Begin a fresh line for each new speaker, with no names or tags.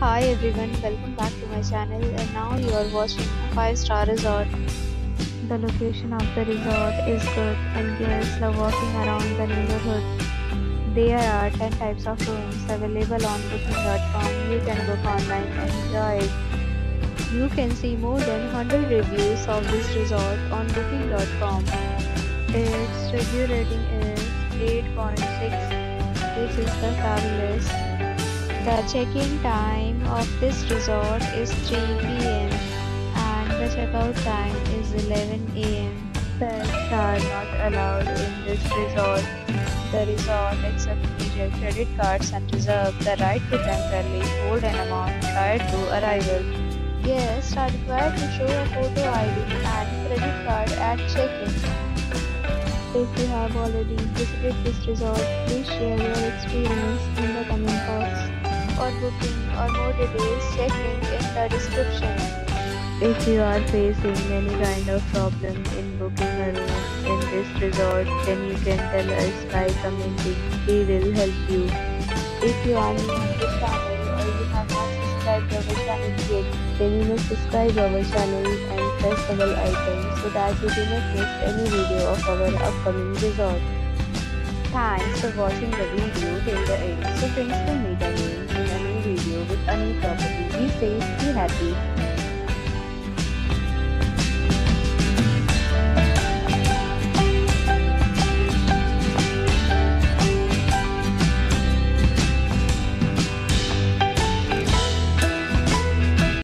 Hi everyone, welcome back to my channel and now you are watching a 5 star resort. The location of the resort is good and guests love walking around the neighborhood. There are 10 types of rooms available on booking.com. You can book online and enjoy. You can see more than 100 reviews of this resort on booking.com. Its review rating is 8.6 which is the fabulous. The check-in time of this resort is 3 p.m. and the check-out time is 11 a.m. Pets are not allowed in this resort. The resort accepts major credit cards and reserves the right to temporarily hold an amount prior to arrival. Guests are required to show a photo ID and credit card at check-in. If you have already visited this resort, please share For booking or more details, check link in the description. If you are facing any kind of problem in booking a room in this resort, then you can tell us by commenting. We will help you. If you are new to this channel or you have not subscribed our channel yet, then you must subscribe our channel and press the bell icon so that you do not miss any video of our upcoming resort. Thanks for watching the video till the end. So friends Be safe, be happy.